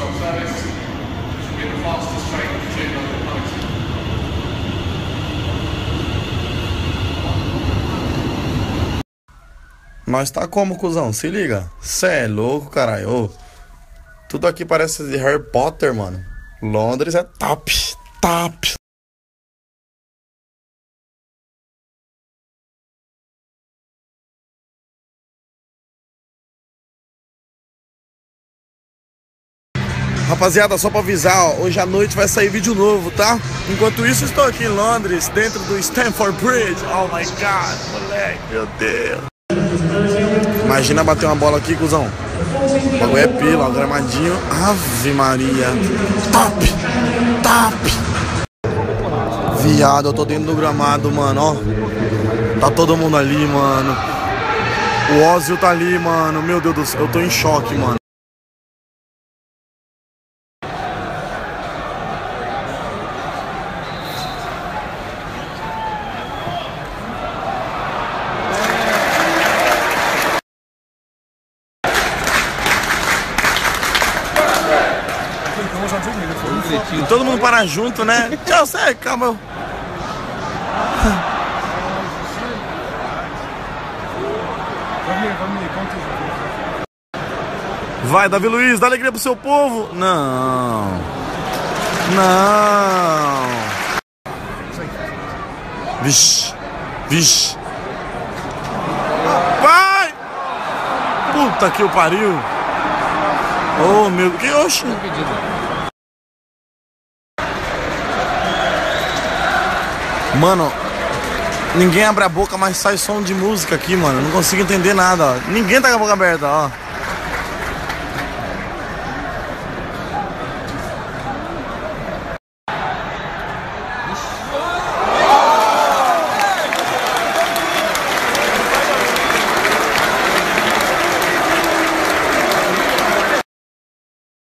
stop service. This will be the fastest train London Mas tá como, cuzão? Se liga. Cê é louco, caralho. Tudo aqui parece de Harry Potter, mano. Londres é top, top. Rapaziada, só pra avisar, ó, hoje à noite vai sair vídeo novo, tá? Enquanto isso, estou aqui em Londres, dentro do Stamford Bridge. Oh my god, moleque, meu Deus. Imagina bater uma bola aqui, cuzão. O bagulho é pila, ó, gramadinho. Ave Maria. Top! Top! Viado, eu tô dentro do gramado, mano, ó. Tá todo mundo ali, mano. O Ozzy tá ali, mano. Meu Deus do céu, eu tô em choque, mano. E todo mundo para junto, né? Tchau, Sé, calma. Vai, Davi Luiz, dá alegria pro seu povo. Não. Não. Vixe. Vixe. Vai! Puta que o pariu. Oh, meu. Que oxe. Mano, ninguém abre a boca, mas sai som de música aqui, mano. Não consigo entender nada, ó. Ninguém tá com a boca aberta, ó.